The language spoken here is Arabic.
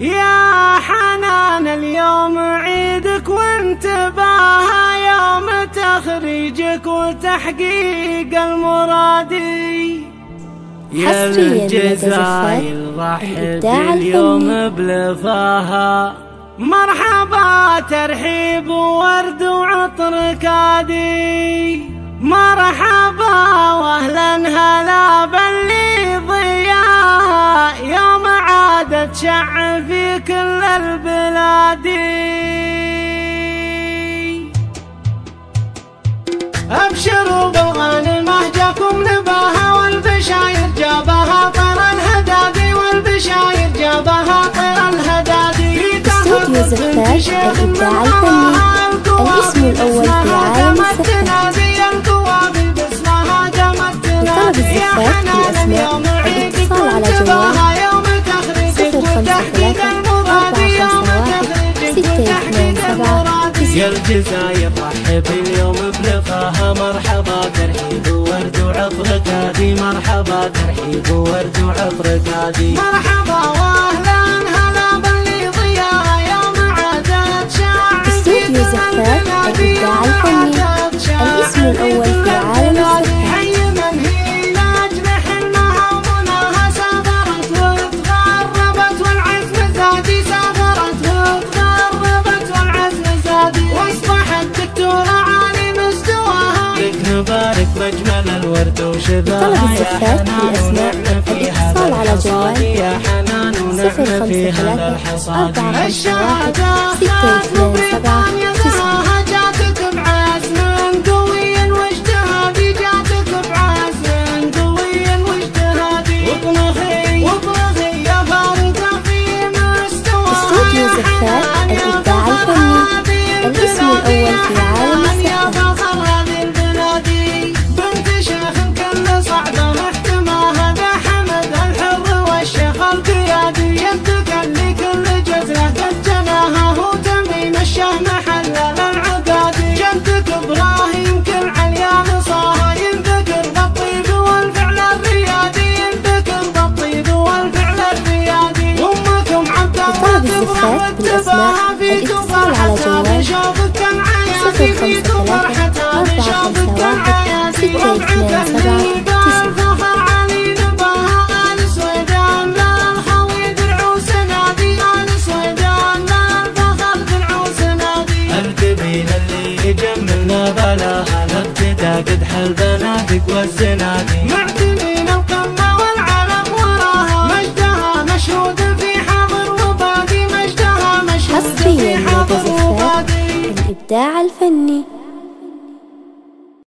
يا حنان اليوم عيدك وانتباه يوم تخريجك وتحقيق المرادي يا الجزائر رحب اليوم بلفاها مرحبا ترحيب ورد وعطر كادي عادت شع في كل البلاد ابشروا بالغانمه جاكم نباها والبشاير جابها طير الهدادي والبشاير جابها طير الهدادي استوديو زفاف الإبداع الفني الاسم الأول في عالم الزفاف لطلب الزفاف بالأسماء الاتصال على جوال خمسة ثلاثة أربعة خمسة واحد ستة اثنين سبعة يا الجزاير رحب اليوم بلقاها مرحبا ترحيب ورد وعطر قادي مرحبا ترحيب ورد وعطر قادي مرحبا واهلا. وشذاها لطلب الزفاف بالأسماء الإتصال على جوال يا حنان صفر خمسة ثلاثة أربعة واحد ستة اثنين سبعة الزفاف بالأسماء الاتصال على جوال صفر خمسة ثلاثة أربعة خمسة واحد ستة اثنين سبعة تسعة جملنا بلاها نبتدى قدح البنادق والزنادي معتنين الإبداع الفني.